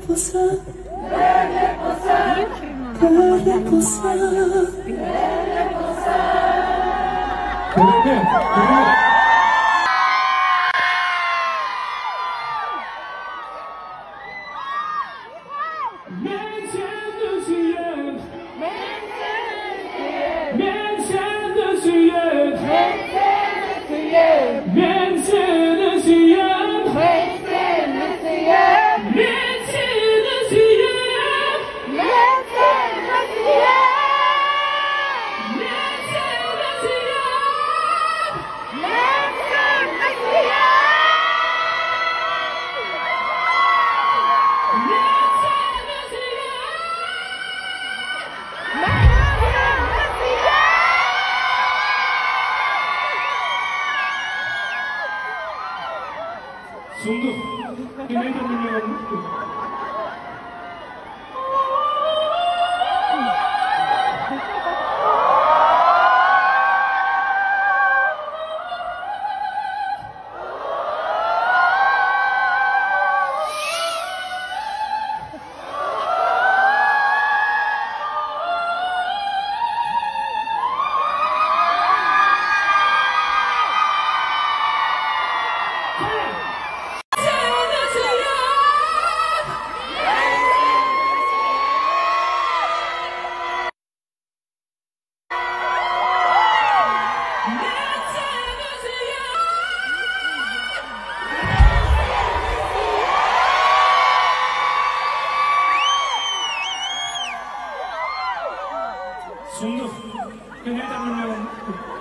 beautiful sun. Beautiful sun. Beautiful sun. Beautiful sun. Good, good, good. sundu. nem de biliyor musunuz? 全都跟谁在玩呢？